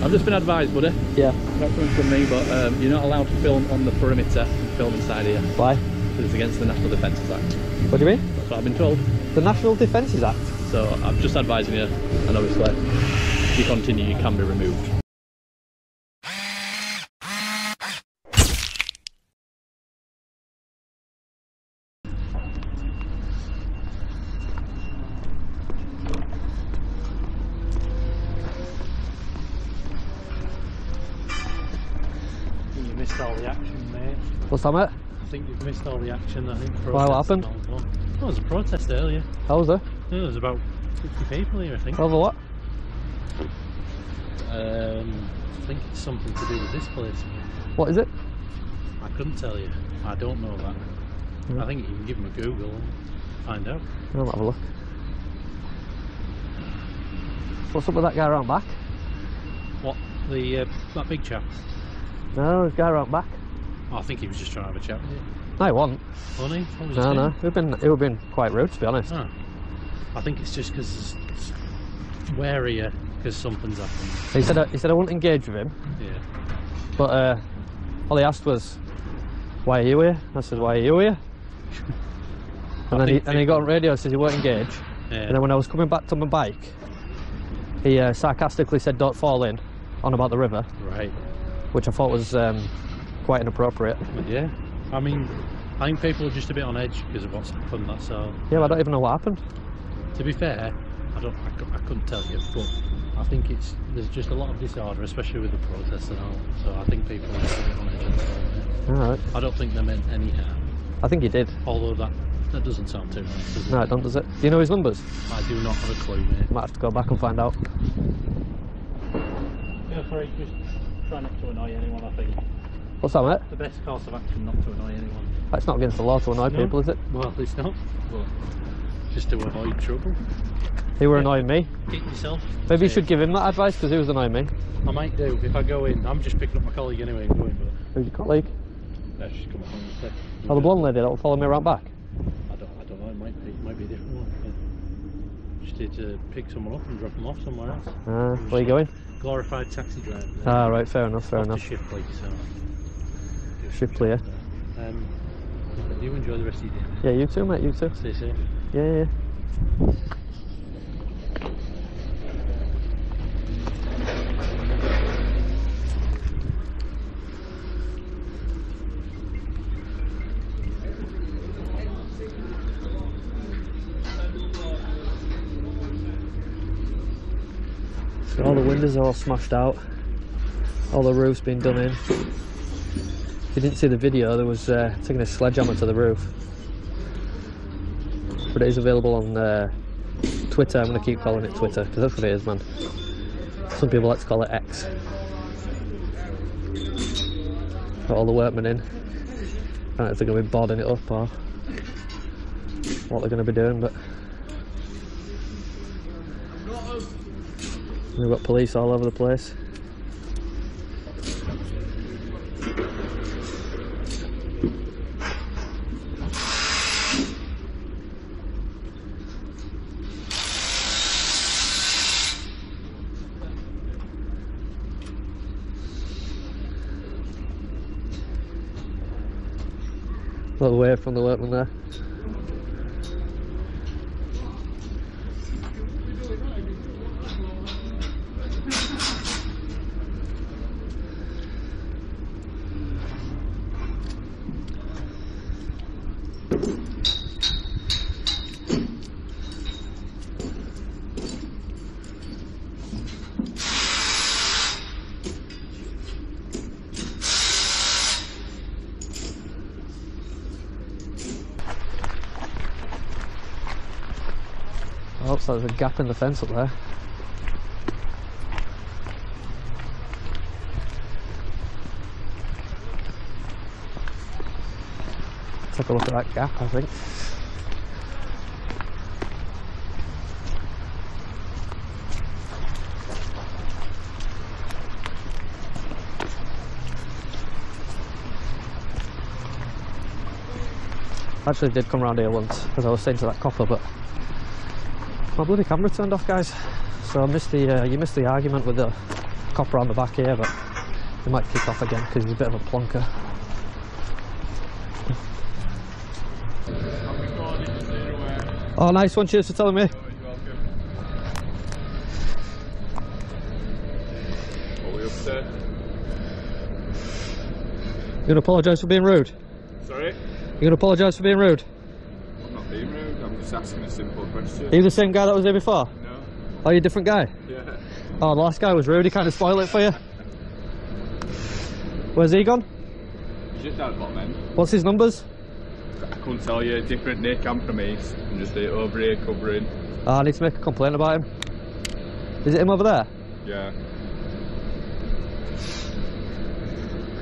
I've just been advised, buddy. Yeah. Not coming from me, but um, you're not allowed to film on the perimeter and film inside here. Why? Because it's against the National Defences Act. What do you mean? That's what I've been told. The National Defences Act. So I'm just advising you, and obviously, if you continue, you can be removed. I think you missed all the action, mate. Mate? I think you've missed all the action. I think. Why, what happened? Oh, there was a protest earlier. How was there? Yeah, there was about 50 people here, I think. Over what? Um, I think it's something to do with this place. What is it? I couldn't tell you. I don't know that. Yeah. I think you can give them a Google and find out. I'll have a look. What's up with that guy around back? What the uh, that big chap? No, a guy around back. Oh, I think he was just trying to have a chat with you. No, he wasn't. Funny. Was No, no. It would been it would been quite rude to be honest. Oh. I think it's just because warier because something's happened. He said I, he said I wouldn't engage with him, Yeah. but uh, all he asked was, "Why are you here?" I said, "Why are you here?" And I then he, and he got on radio says he won't engage. Yeah. And then when I was coming back to my bike, he uh, sarcastically said, "Don't fall in," on about the river, Right. which I thought was um, quite inappropriate. But yeah. I mean, I think people are just a bit on edge because of what's happened. That's all. Yeah, but I don't even know what happened. To be fair, I don't. I, I couldn't tell you, but I think it's there's just a lot of disorder, especially with the protests and all. So I think people are just a bit on edge. All, All right. I don't think they meant any harm. I think he did. Although that that doesn't sound too nice. Does it? No, it don't, does it? Do you know his numbers? I do not have a clue, mate. Might have to go back and find out. Yeah, sorry, just try not to annoy anyone, I think. What's that, mate? The best course of action not to annoy anyone. That's not against the law to annoy No. people, is it? Well, it's not. But just to avoid trouble. He were annoying me. Keep yourself. Maybe you should give him that advice because he was annoying me. I might do if I go in. I'm just picking up my colleague anyway and going, but Who's your colleague? no, she's coming home instead. Oh, the blonde lady that will follow me around back. I don't, I don't know. It might be, it might be a different one. Just need to pick someone up and drop them off somewhere else. Uh, where you going? Glorified taxi driver. Ah, right, fair enough, fair Off enough. Shipley, so. Shipley, yeah. Um, you enjoy the rest of your day. Yeah, you too, mate, you too. Stay safe. Yeah, yeah, yeah. All the windows are all smashed out. All the roof's been done in. If you didn't see the video, there was uh, taking a sledgehammer to the roof but it is available on uh, Twitter. I'm going to keep calling it Twitter because that's what it is, man. Some people like to call it X. Got all the workmen in. I don't know if they're going to be boarding it up or what they're going to be doing, but we've got police all over the place. Little away from the workmen there. There's a gap in the fence up there. Take a look at that gap, I think. Actually did come round here once because I was saying to that copper, but my bloody camera turned off, guys. So I missed the uh, you missed the argument with the copper on the back here, but he might kick off again because he's a bit of a plonker. Oh, nice one. Cheers for telling me. We up to? Apologise for being rude? Sorry? You're gonna apologise for being rude? I'm not being rude, I'm just asking a simple question. Are you the same guy that was here before? No? Oh, you a different guy? Yeah. Oh, the last guy was rude. He kind of spoiled it for you. Where's he gone? You just had what then? What's his numbers? I couldn't tell you, different Nick, I'm from East. I'm just over here covering. Oh, I need to make a complaint about him. Is it him over there? Yeah.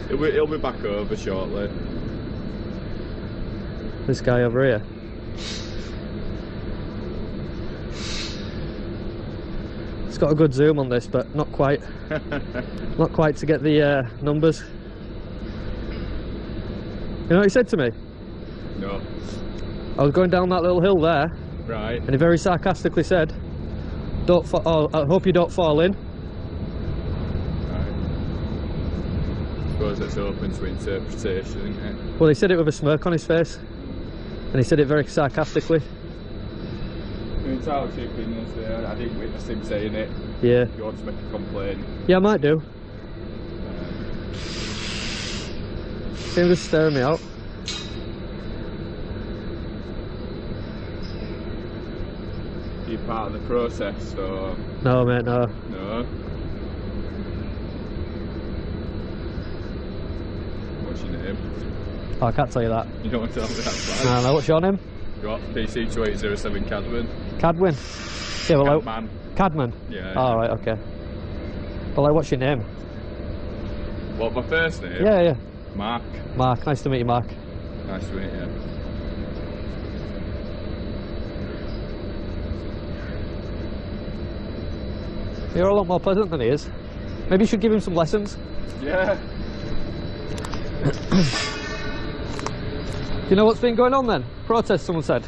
He'll be, he'll be back over shortly. This guy over here. It's got a good zoom on this, but not quite. Not quite to get the uh, numbers. You know what he said to me? no. I was going down that little hill there, Right. and he very sarcastically said, "Don't. Oh, I hope you don't fall in." Right. Suppose that's open to interpretation, isn't it? Well, he said it with a smirk on his face, and he said it very sarcastically. Entitled to opinions there. I didn't witness him saying it. Yeah. If you want to make a complaint. Yeah, I might do. See him just staring me out. You're part of the process, so No, mate, no. no. What's your name? Oh, I can't tell you that. You don't want to tell me that's fine. No, no, what's your name? Got PC 2807 Cadman. Cadwin. Yeah, well, Cadman. Cadman. Yeah. Oh, right, okay. Well, like, what's your name? What, my first name? Yeah, yeah. Mark. Mark. Nice to meet you, Mark. Nice to meet you. You're a lot more pleasant than he is. Maybe you should give him some lessons. Yeah. Do you know what's been going on then? Protest, someone said.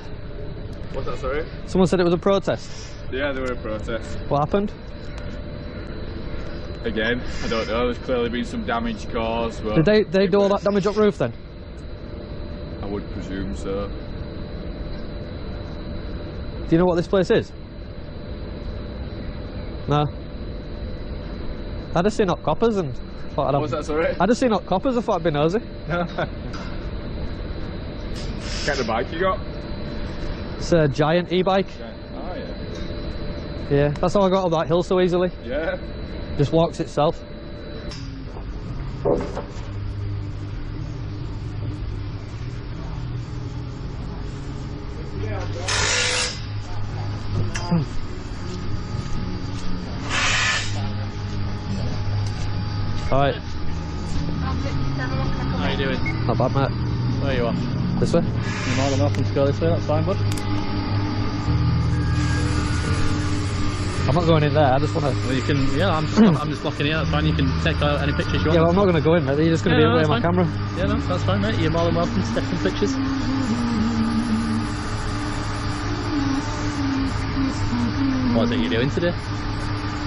What's that, sorry? Someone said it was a protest. Yeah, there were a protest. What happened? Again, I don't know, there's clearly been some damage caused, but Did they they do all that damage up roof then? I would presume so. Do you know what this place is? No. I just seen hot coppers and thought I'd have, What's that, sorry? I just seen hot coppers. I thought I'd be nosy. Kind of bike you got? It's a giant e-bike. Yeah. Oh, yeah. Yeah, that's how I got up that hill so easily. Yeah. Just walks itself. Alright, How you doing? not bad mate. Where you off? This way? You're more than welcome to go this way, that's fine, bud. I'm not going in there, I just want to... Well, you can, yeah, I'm just, I'm just blocking it, that's fine. You can take out any pictures you want. Yeah, well, I'm not going to go in there, you're just going to Yeah, be no, away my fine. camera. Yeah, no, that's fine, mate. You're more than welcome to take some pictures. What is it you're doing today?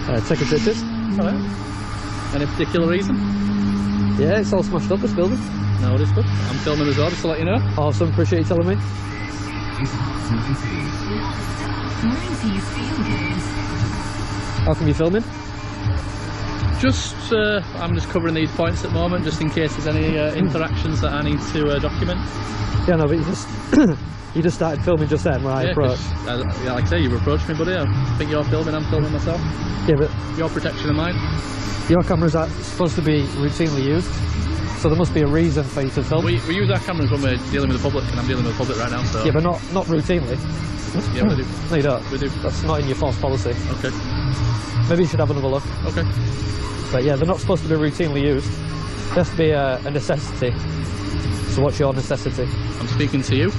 Uh, taking pictures. Alright. Any particular reason? Yeah, it's all smashed up, this building. No, it is good. I'm filming as well, just to let you know. Awesome, appreciate you telling me. How come you filming? Just, uh, I'm just covering these points at the moment, just in case there's any uh, interactions that I need to uh, document. Yeah, no, but you just you just started filming just then when I Yeah, approached. 'cause, uh, yeah, like I say, you've approached me, buddy. I think you're filming, I'm filming myself. Yeah, but Your protection of mine. your cameras are supposed to be routinely used, so there must be a reason for you to film. We, we use our cameras when we're dealing with the public, and I'm dealing with the public right now, so. yeah, but not not routinely. Yeah, we do. No, you don't. We do. That's not in your force policy. Okay. Maybe you should have another look. Okay. But yeah, they're not supposed to be routinely used. There has to be a, a necessity. So what's your necessity? I'm speaking to you.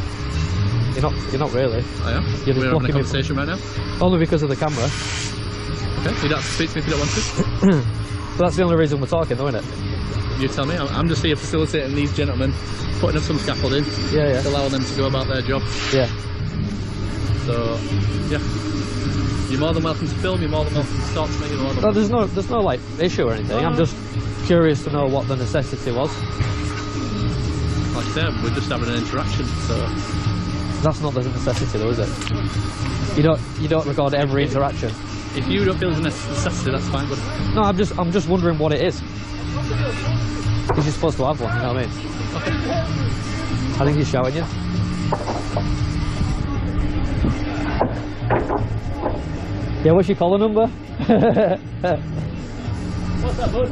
You're not. You're not really. I am. You're we're having a blocking me from- conversation right now. Only because of the camera. Okay. You don't have to speak to me if you don't want to. But that's the only reason we're talking, though, isn't it? You tell me. I'm, I'm just here facilitating these gentlemen, putting up some scaffolding, Yeah, yeah, allowing them to go about their job. yeah. So, yeah. You're more than welcome to film. You're more than welcome to talk to me. You're more than No, there's no, there's no like issue or anything. I'm just curious to know what the necessity was. like I said, we're just having an interaction. So That's not the necessity, though, is it? You don't, you don't record every interaction. if you don't feel there's a necessity, that's fine. But No, I'm just, I'm just wondering what it is. Because you're supposed to have one. You know what I mean? I think he's showing you. Yeah, what's your collar number? What's that, bud?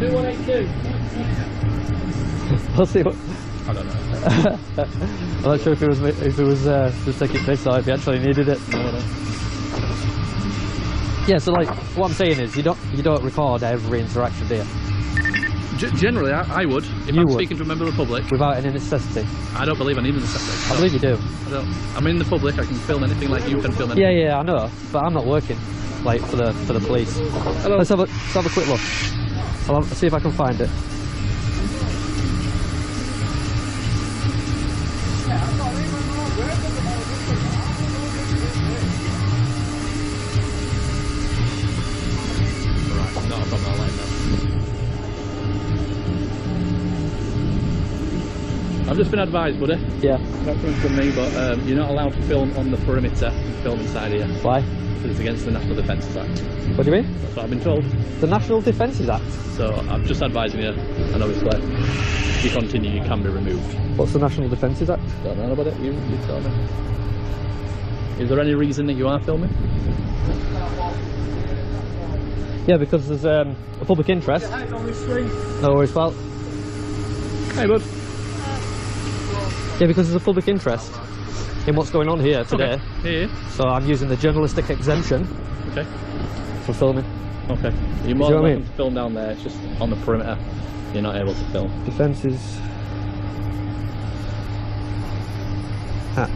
2182. Let's see what. I don't know. I'm not sure if it was if it was uh, just taking piss or if he actually needed it. Yeah, so like what I'm saying is you don't you don't record every interaction, do you? G- generally, I, I would. If You I'm would. speaking to a member of the public, Without any necessity. I don't believe I need a necessity. I believe you do. I don't. I'm in the public. I can film anything like you can film anything. Yeah, yeah, I know, but I'm not working like for the for the police. Hello. Let's have a let's have a quick look. I'll have, see if I can find it. I've just been advised, buddy. Yeah. Not coming from me, but um, you're not allowed to film on the perimeter and film inside here Why? because it's against the National Defences Act. What do you mean? That's what I've been told. The National Defences Act. So I'm just advising you, and obviously, if you continue, you can be removed. What's the National Defences Act? Don't know about it. You, you tell me. Is there any reason that you are filming? Yeah, because there's um, a public interest. No worries, pal. Hey, bud. Yeah, because there's a public interest in what's going on here today. Okay. Here. So I'm using the journalistic exemption Okay. for filming. Okay. You're more than what I mean? to film down there. It's just on the perimeter. You're not able to film. Defences Act.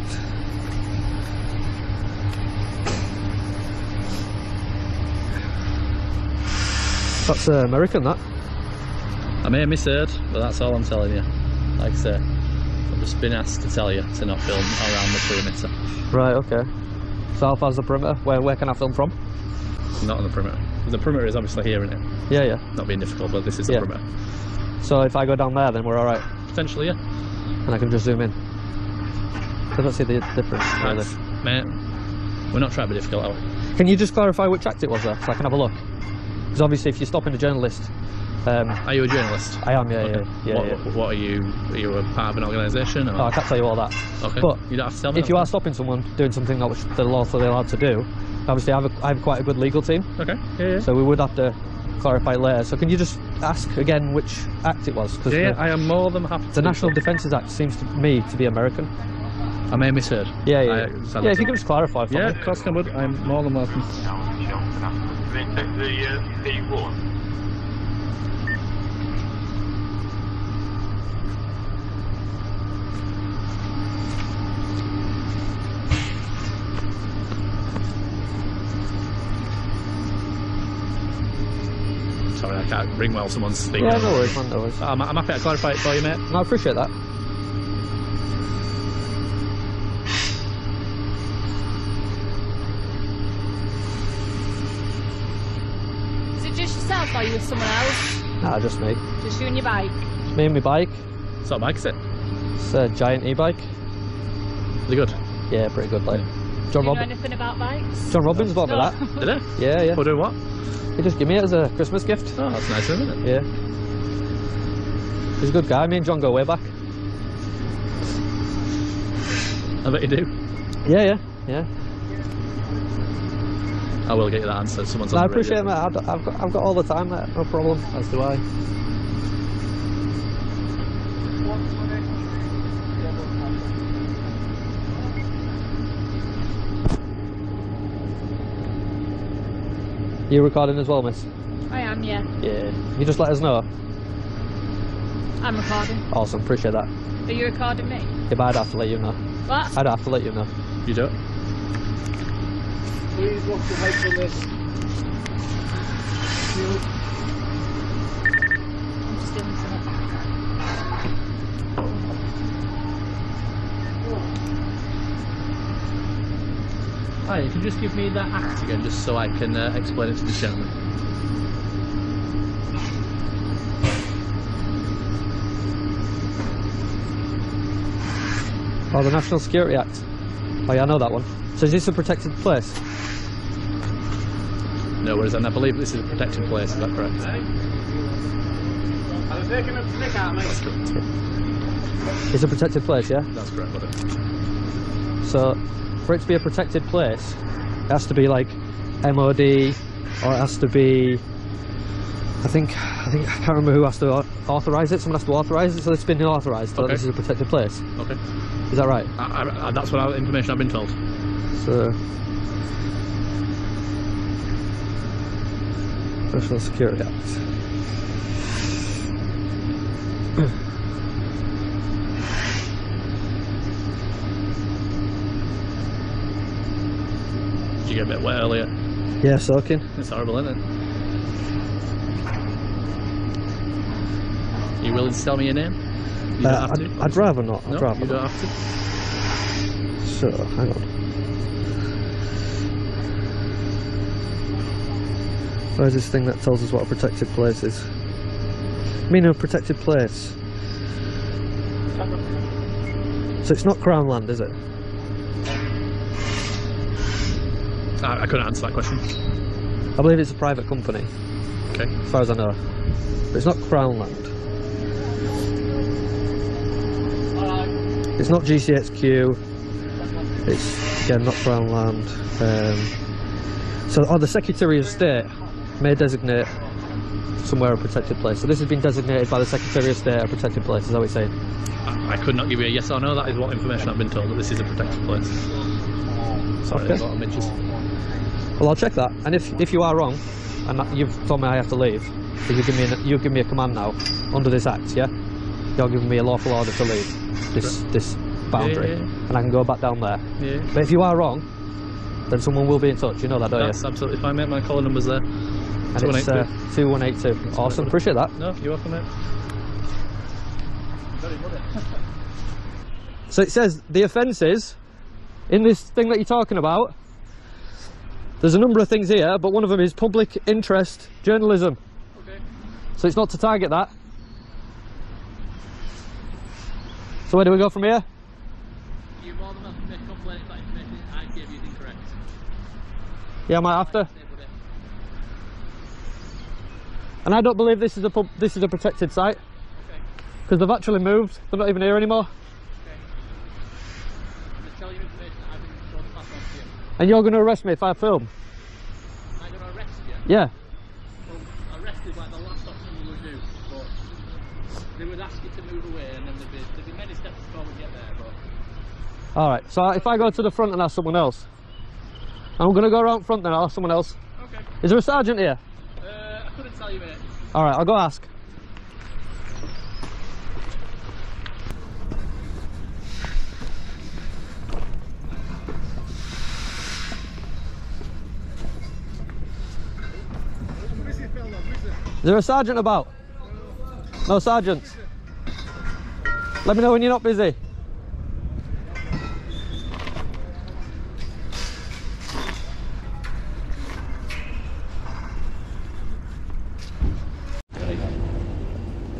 That's uh, American, that. I may have misheard, but that's all I'm telling you. Like I say, just been asked to tell you to not film around the perimeter. Right, okay. So how far's the perimeter? Where, where can I film from? Not on the perimeter. The perimeter is obviously here, isn't it? Yeah, yeah. Not being difficult, but this is the Yeah. perimeter. So if I go down there, then we're alright. Potentially, yeah. And I can just zoom in. I don't see the difference. That's, mate, we're not trying to be difficult, are we? Can you just clarify which act it was there, so I can have a look? Because obviously if you're stopping a journalist, um, Are you a journalist? I am, yeah, Okay. yeah, yeah, what, yeah. what are you? Are you a part of an organisation? Oh, I can't tell you all that. okay. but you don't have to tell me. If you are stopping someone doing something that which they're lawfully allowed to do, obviously I have, a, I have quite a good legal team, Okay. Yeah, yeah. so we would have to clarify later. So can you just ask again which act it was? Because yeah, the, I am more than happy. to the do National so. Defences Act seems to me to be American. I may have misheard. Yeah, yeah. I- yeah. sadly- yeah if you can just clarify for Yeah, me. of course I would. I'm more than welcome. They take the uh, P1. Sorry, I can't ring while someone's speaking. Yeah, no worries, man, no worries. I'm, I'm happy to clarify it for you, mate. No, I appreciate that. Is it just yourself or are you with someone else? Nah, just me. Just you and your bike? Me and my bike. What's that bike, is it? It's a giant e-bike. Is it good? Yeah, pretty good, like. Do John, you know anything about bikes? John Robbins bought me that. Did it? Yeah, yeah. For doing what? He just gave me it as a Christmas gift. Oh, that's nice, isn't it? Yeah. He's a good guy. Me and John go way back. I bet you do. Yeah, yeah, yeah. I will get you that answer. Someone's No, on I appreciate it, mate. I've, I've, got, I've got all the time, mate. No problem. As do I. You recording as well, miss? I am, yeah. Yeah. You just let us know. I'm recording. Awesome. Appreciate that. Are you recording me? Yeah, but I'd have to let you know. What? I'd have to let you know. You do it? Please look to make on this. I'm just doing something. Hi, can just give me that act again, just so I can uh, explain it to the gentleman? Oh, the National Security Act. Oh yeah, I know that one. So is this a protected place? No and I believe this is a protected place, is that correct? That's correct. It's a protected place, yeah? That's correct, buddy. So for it to be a protected place, it has to be like MOD, or it has to be. I think I think I can't remember who has to authorise it. Someone has to authorise it, so it's been authorised. So Okay. this is a protected place. Okay. Is that right? I, I, I, that's what I, information I've been told. So National Security Act. you get a bit wet earlier? Yeah, soaking. It's horrible, isn't it? Are you willing to tell me your name? You Uh, I'd, to. I'd rather not. I'd No, rather you don't not. have to. So, hang on. Where's this thing that tells us what a protected place is? Meaning a protected place. So it's not Crown land, is it? I, I couldn't answer that question. I believe it's a private company, Okay. as far as I know. But it's not Crown land. It's not GCHQ. It's again not Crown land. Um, so, oh, the Secretary of State may designate somewhere a protected place. So this has been designated by the Secretary of State a protected place. Is that what you're saying? I, I could not give you a yes or no. That is what information I've been told that this is a protected place. Sorry, Okay. a lot of midges. Well, I'll check that. And if if you are wrong, and you've told me I have to leave, if you give me an, you give me a command now under this act, yeah, you're giving me a lawful order to leave this this boundary, Yeah, yeah, and I can go back down there. Yeah. But if you are wrong, then someone will be in touch. You know that, don't That's absolutely fine, mate. My call number's there. you? And it's uh, 2182. Awesome. Appreciate that. No, you're welcome, mate. So it says the offences in this thing that you're talking about. There's a number of things here, but one of them is public interest journalism. Okay. So it's not to target that. So where do we go from here? You're more than welcome to complaint if that information I gave you is incorrect. Yeah, I might have to. And I don't believe this is a pub, this is a protected site Okay. because they've actually moved. They're not even here anymore. I'm just telling you information that I've been told to pass on to you. And you're going to arrest me if I film. Am I going to arrest you? Yeah. Well, arrest is like the last option you would do, but they would ask you to move away and then there'd be, there'd be many steps before we get there, but... All right. So if I go to the front and ask someone else, I'm going to go around front then. I'll ask someone else. Okay. Is there a sergeant here? Uh, I couldn't tell you, mate. All right. I'll go ask. Is there a sergeant about? No sergeants? Let me know when you're not busy.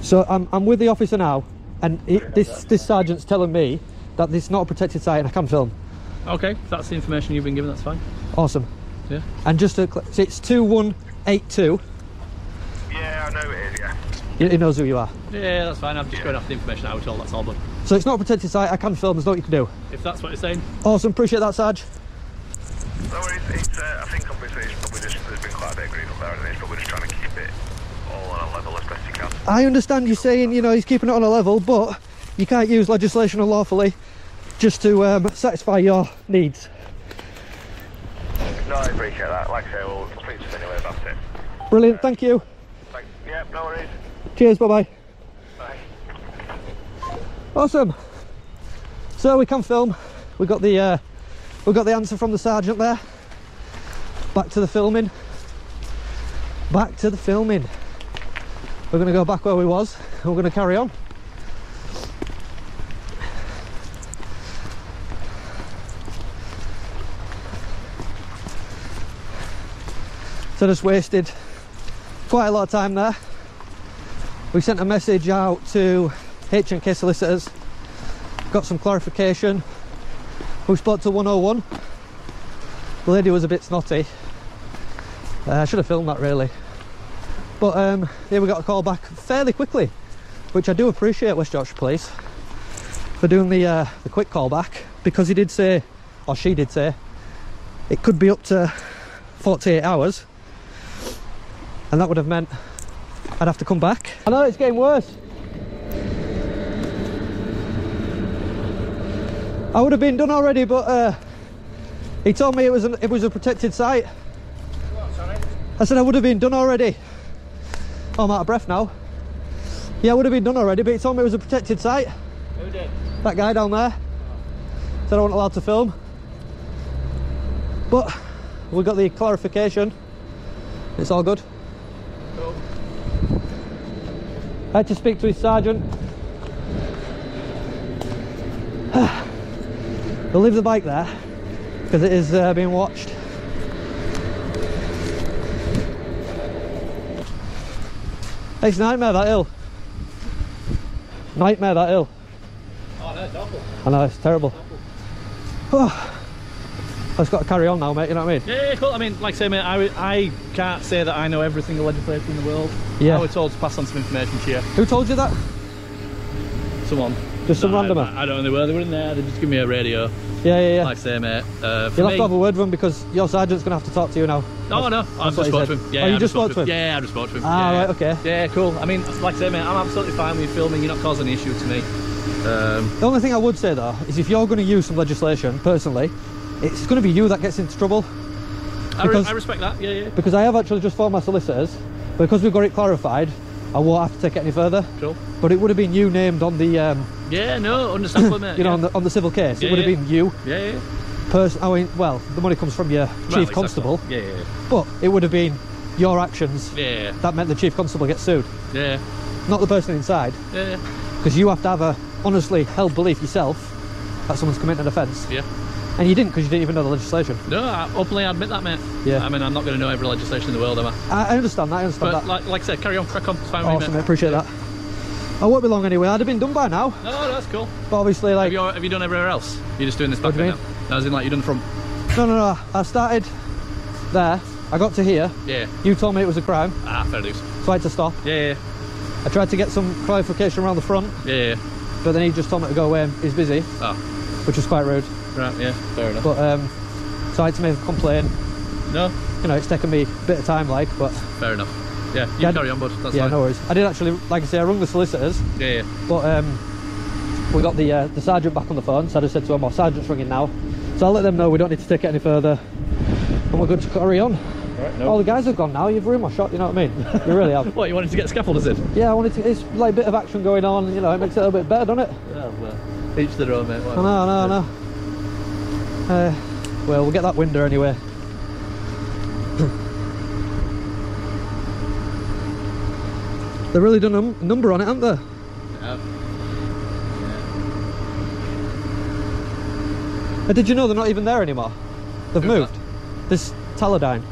So I'm, I'm with the officer now, and it, this, this sergeant's telling me that this is not a protected site and I can film. Okay, that's the information you've been given, that's fine. Awesome. Yeah. And just to, so it's 2182 know it is, yeah. He he knows who you are. Yeah, that's fine. I'm just going off the information I was told, that's all, but So it's not a protected site. I can film. There's nothing you can do. if that's what you're saying, Awesome. Appreciate that, Sarge. No worries, it's, uh, I think obviously it's probably just, there's been quite a bit of grief up there and it's probably just trying to keep it all on a level as best you can. I understand you're saying you know he's keeping it on a level, but you can't use legislation unlawfully just to um, satisfy your needs. No, I appreciate that. Like I say, we'll speak to us anyway about it. Brilliant. Thank you. No worries. Cheers. Bye bye. Bye. Awesome. So we can film. We got the uh, we got the answer from the sergeant there. Back to the filming. Back to the filming. We're going to go back where we was. and We're going to carry on. So I just wasted quite a lot of time there. We sent a message out to H&K solicitors, got some clarification. We spoke to 101. The lady was a bit snotty. Uh, I should have filmed that really. But um, yeah, we got a call back fairly quickly, which I do appreciate West Yorkshire Police for doing the uh, the quick call back because he did say, or she did say, it could be up to 48 hours, and that would have meant I'd have to come back. I know it's getting worse. I would have been done already, but uh, he told me it was an, it was a protected site. I said I would have been done already. Oh, I'm out of breath now. Yeah, I would have been done already, but he told me it was a protected site. Who did? That guy down there said I wasn't allowed to film. But we got the clarification. It's all good. Cool. I had to speak to his sergeant. We'll leave the bike there because it is uh, being watched. It's nightmare that hill. Nightmare that hill. Oh, no, it's awful. I know it's terrible. Oh, I've just got to carry on now, mate. You know what I mean? Yeah, yeah, cool. I mean, like I say, mate, I, I can't say that I know every single legislation in the world. Yeah. I was told to pass on some information to you. Who told you that? Someone. Just some No, randomer. I, I don't know where they were They were in there. They just give me a radio. Yeah, yeah, yeah. Like I say, mate. Uh, for You'll me, have to have a word with him because your sergeant's going to have to talk to you now. No, no, I've what just spoke to him. Yeah, Oh, you I've just spoke to him? Yeah, I just spoke to him. Ah, yeah. right, okay. Yeah, cool. I mean, like I say, mate, I'm absolutely fine with you filming. You're not causing any issue to me. Um, The only thing I would say though is if you're going to use some legislation, personally, it's going to be you that gets into trouble I, re- Because- I respect that. Yeah, yeah. because I have actually just phoned my solicitors because we've got it clarified. I won't have to take it any further. Cool. But it would have been you named on the, um, Yeah, no, understandable, mate. you know, yeah. on the on the civil case. Yeah, it would have yeah. been you, yeah, yeah. person. I mean, well, the money comes from your Well, chief exactly. constable, Yeah, yeah, but it would have been your actions yeah. that meant the chief constable gets sued, Yeah, not the person inside. yeah, yeah. because you have to have a honestly held belief yourself that someone's committed an offence, yeah. And you didn't because you didn't even know the legislation. No, I openly admit that, mate. Yeah. I mean, I'm not going to know every legislation in the world, am I? I, understand that. I understand But that. like, like I said, carry on, crack on. It's fine awesome, me, mate. Appreciate that. I won't be long anyway. I'd have been done by now, No, no, that's cool. but obviously, Have like, you, have you done everywhere else? You're just doing this back What do you bit now? No, as in like you done the front. no, no, no. I started there. I got to here. Yeah. You told me it was a crime, Ah, fair dues. so I had to stop. Yeah, yeah, I tried to get some clarification around the front, yeah, yeah. but then he just told me to go away. He's busy, Oh, which was quite rude. Right, yeah, fair enough. But um, so I had to make a complaint. no, You know, it's taken me a bit of time, like, but fair enough. Yeah, you Yeah, carry on, bud. That's yeah, fine. no worries. I did actually, like I say, I rung the solicitors. Yeah, yeah. But um, we got the uh, the sergeant back on the phone, so I just said to him, "Our sergeant's ringing now." So I'll let them know we don't need to take it any further, and we're good to carry on. Right, All the guys have gone now. You've ruined my shot. You know what I mean? You really have. What, you wanted to get scaffolders in? Yeah, I wanted to. It's like a bit of action going on. You know, it makes it a little bit better, doesn't it? Yeah, well, each their own, mate. I know, I know, I know. Uh, well, we'll get that window anyway. They've really done a num- number on it, haven't they? Yeah. Uh, did you know they're not even there anymore? They've Who's moved. This Teledyne.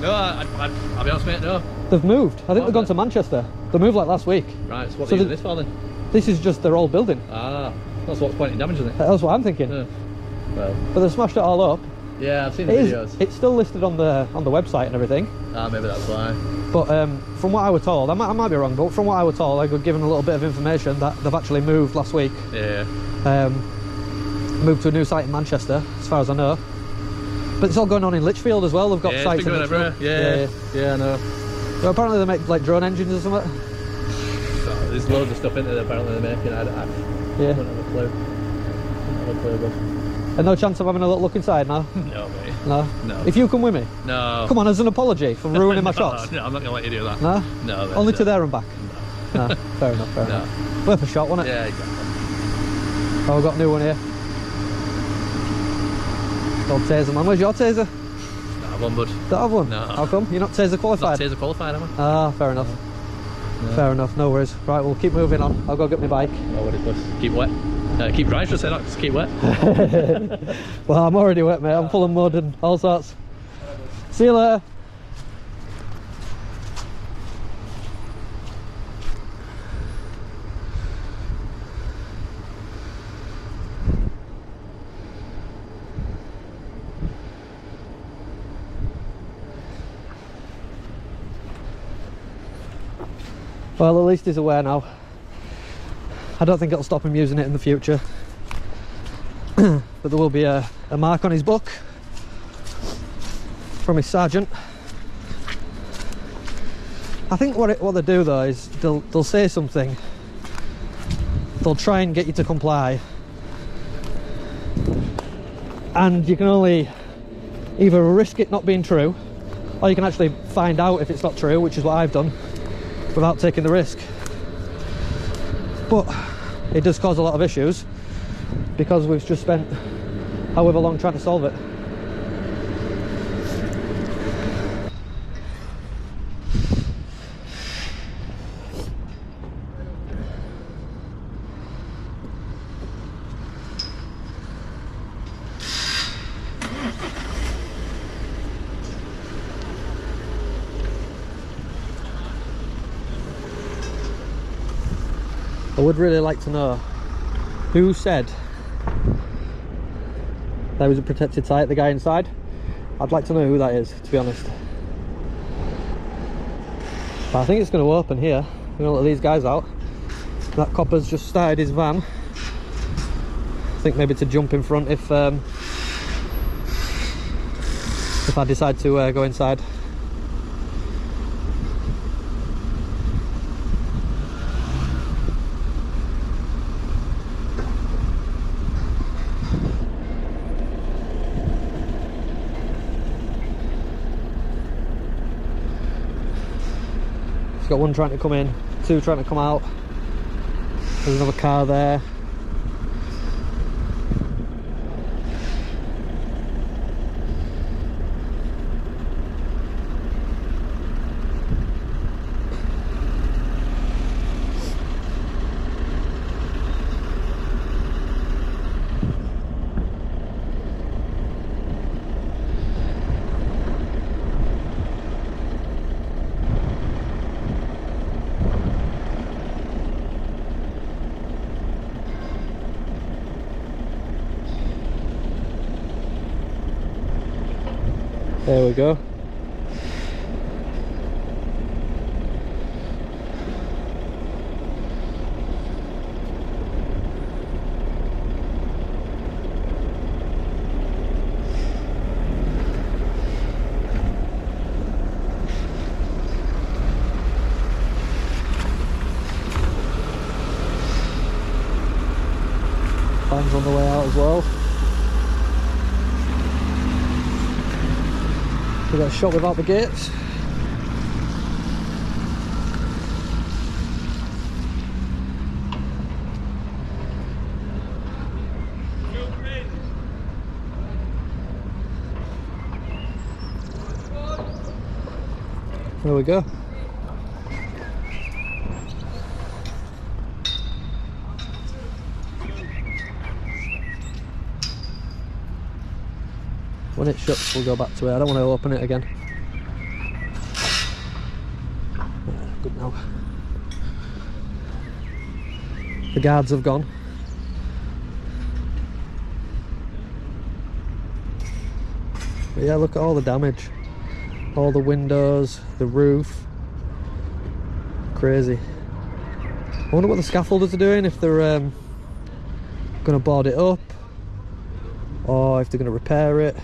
No, I, I, I'll be honest, mate, no. They've moved. I think Oh, they've gone to Manchester. They moved like last week. Right, so what So are you the- using this for then? This is just their old building. Ah, that's what's pointing damage, isn't it? That's what I'm thinking. Yeah. Well, But they've smashed it all up. yeah, I've seen the It is, videos. it's still listed on the on the website and everything. Ah, maybe that's why. But um, from what I was told, I might, I might be wrong, but from what I was told, I got given a little bit of information that they've actually moved last week. Yeah. Um, moved to a new site in Manchester, as far as I know. But it's all going on in Lichfield as well. They've got yeah, sites in Lichfield. everywhere. Yeah, yeah. yeah, I know. So apparently they make like drone engines or something. There's loads of stuff in there apparently they're making. I, I, I Yeah. don't have a clue. Don't have a clue, And no chance of having a little look inside now. no, mate. No. No. If you come with me, No. come on, as an apology for ruining my shots. No, I'm not going to let you do that. No. No, mate, Only no. to there and back. No. Fair enough. Fair No. enough. Worth a shot, wasn't it? Yeah, exactly. Oh, we've got a new one here. Old taser man. Where's your taser? Not have one, bud. Don't have one. No. How come? You're not taser qualified? Not taser qualified, am I? Ah, fair enough. Fair enough. No worries. Right, we'll keep moving on. I'll go get my bike. Oh, what it was. Keep wet. Uh, keep dry, Just head say? Just keep wet. well, I'm already wet, mate. I'm full of mud and all sorts. See you later. Well, at least he's aware now. I don't think it'll stop him using it in the future. but there will be a, a mark on his book from his sergeant. I think what it, what they do though is they'll they'll say something. They'll try and get you to comply, and you can only either risk it not being true, or you can actually find out if it's not true, which is what I've done, without taking the risk. But it does cause a lot of issues because we've just spent however long trying to solve it. Would really like to know who said there was a protected site, the guy inside. I'd like to know who that is, to be honest. But I think it's going to open here. We're going to let these guys out. That copper's just started his van. I think maybe to jump in front if um, if I decide to uh, go inside. He's got one trying to come in, two trying to come out. There's another car there. There we go. Van's on the way out as well. We got a shot without the gates. There we go. When it shuts, we'll go back to it. I don't want to open it again. Good now. The guards have gone. But yeah, look at all the damage. All the windows, the roof. Crazy. I wonder what the scaffolders are doing, if they're um, going to board it up or if they're going to repair it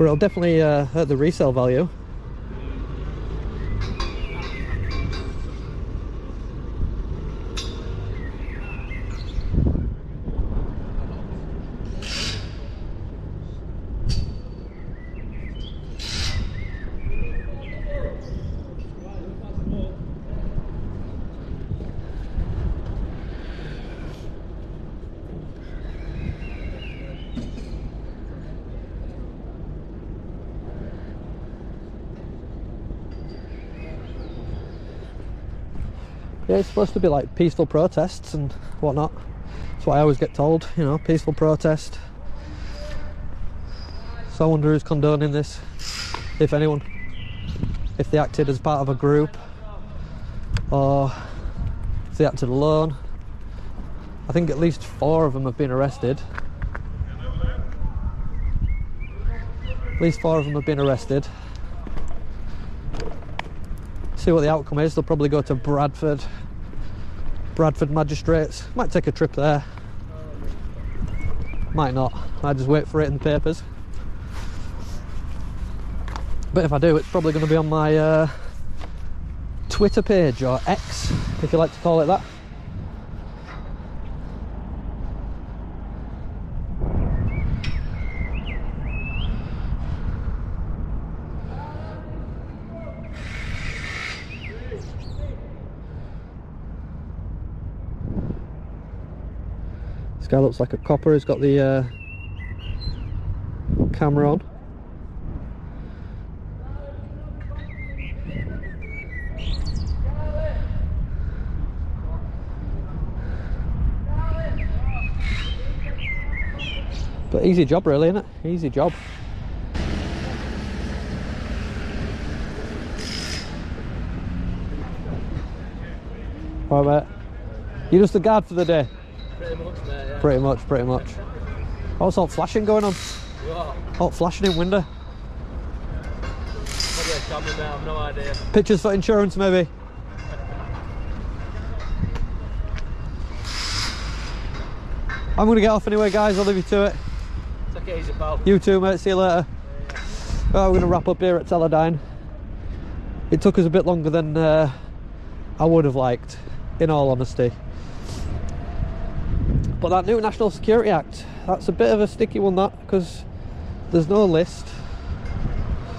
but it'll definitely uh, hurt the resale value. Yeah, it's supposed to be like peaceful protests and whatnot. That's what I always get told, you know, peaceful protest. So I wonder who's condoning this, if anyone. If they acted as part of a group, or if they acted alone. I think at least four of them have been arrested. At least four of them have been arrested. See what the outcome is. They'll probably go to Bradford. Bradford Magistrates. Might take a trip there. Might not. Might just wait for it in the papers. But if I do, it's probably going to be on my uh, Twitter page or X, if you like to call it that. Guy looks like a copper. He's got the uh, camera on. But easy job, really, isn't it? Easy job. Right, mate. You're just the guard for the day? Pretty much. Pretty much, Oh, all flashing going on? What? All flashing in window. Probably a camera, mate, I've no idea. Pictures for insurance, maybe. I'm gonna get off anyway, guys. I'll leave you to it. Take it easy, pal. You too, mate. See you later. Right, we're going to wrap up here at Teledyne. It took us a bit longer than uh, I would have liked, in all honesty. But that new National Security Act, that's a bit of a sticky one, that, because there's no list.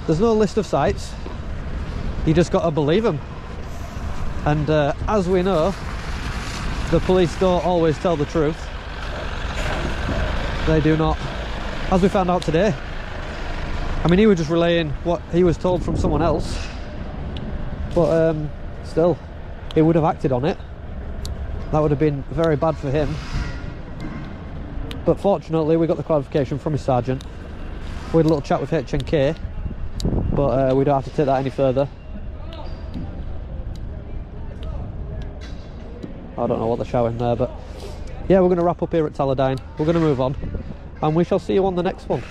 There's no list of sites. You just got to believe them. And uh, as we know, the police don't always tell the truth. They do not as we found out today. I mean, he was just relaying what he was told from someone else, but um, still, he would have acted on it. That would have been very bad for him. But fortunately, we got the clarification from his sergeant. We had a little chat with HNK, but uh, we don't have to take that any further. I don't know what they're showing there, but yeah, we're going to wrap up here at Teledyne. We're going to move on, and we shall see you on the next one.